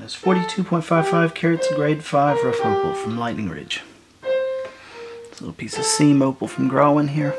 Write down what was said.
And 42.55 carats grade 5 rough opal from Lightning Ridge. This little piece of seam opal from Grawin here.